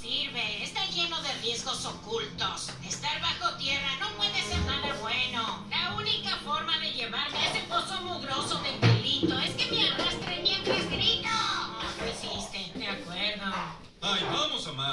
sirve. Está lleno de riesgos ocultos. Estar bajo tierra no puede ser nada bueno. La única forma de llevarme a ese pozo mugroso del delito es que me arrastre mientras grito. Oh, no existe, de acuerdo. Ay, vamos a más.